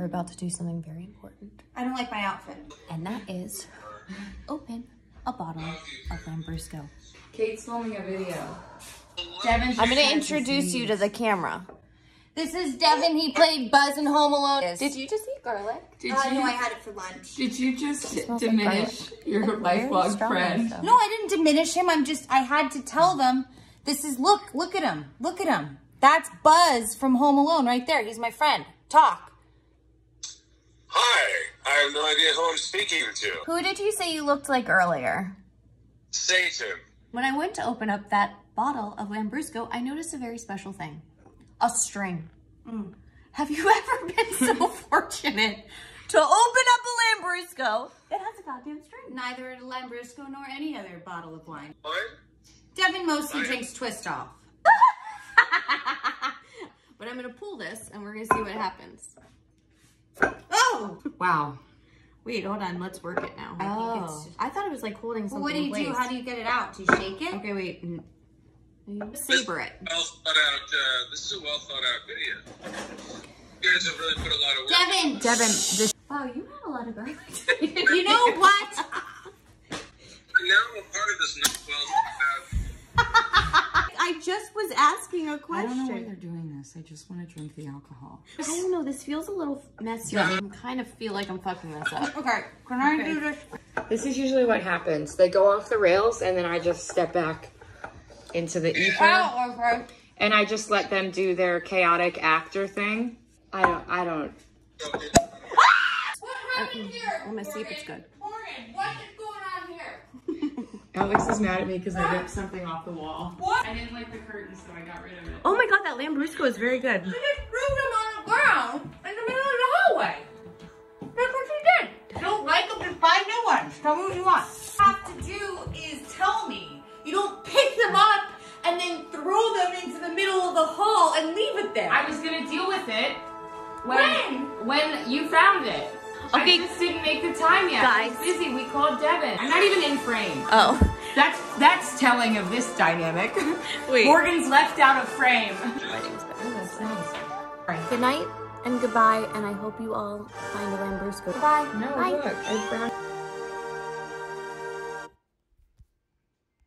we're about to do something very important. I don't like my outfit. And that is open a bottle of Lambrusco. Kate's filming a video. Devin. I'm gonna introduce you to the camera. This is Devin. He played Buzz in Home Alone. Did you just eat garlic? Did Uh, you? no, I had it for lunch. Did you just smells like diminish your Very lifelong strong friend? though. No, I didn't diminish him. I'm just, I had to tell them, this is, look, look at him. Look at him. That's Buzz from Home Alone right there. He's my friend. Talk. Hi, I have no idea who I'm speaking to. Who did you say you looked like earlier? Satan. When I went to open up that bottle of Lambrusco, I noticed a very special thing. A string. Mm. Have you ever been so fortunate to open up a Lambrusco It has a goddamn string? Neither a Lambrusco nor any other bottle of wine. What? Devin mostly drinks Twist Off. But I'm gonna pull this and we're gonna see what happens. Oh! Wow. Wait, hold on, let's work it now. I think Oh. it's I thought it was like holding something What do you in do? How do you get it out? Do you shake it? Okay, wait. You Saber it. Well thought out. Uh, this is a well thought out video. You guys have really put a lot of work. Devin! Devin, this Wow, you have a lot of garlic. You know what? I just was asking a question. I don't know why they're doing this. I just want to drink the alcohol. I don't know. This feels a little messy. I kind of feel like I'm fucking this up. Okay, can I do this? This is usually what happens. They go off the rails, and then I just step back into the ether, Oh, okay. and I just let them do their chaotic actor thing. I don't. I don't. Ah! What happened here? I'm gonna see if it's good. Morgan, what is going on here? Alex is mad at me because I ripped something off the wall. What? I didn't like the curtain, so I got rid of it. Oh my god, that Lambrusco is very good. You just threw them on the ground in the middle of the hallway. That's what you did. You don't like them, just buy new ones. Tell me what you want. What you have to do is tell me. You don't pick them up and then throw them into the middle of the hall and leave it there. I was gonna deal with it when When? when you found it. Okay. I just didn't make the time yet. I was Guys. busy. We called Devin. I'm not even in frame. Oh. That's that's telling of this dynamic. Wait. Morgan's left out of frame. Oh, Good night and goodbye, and I hope you all find a Lambrusco. Bye. No, Bye. look, I found.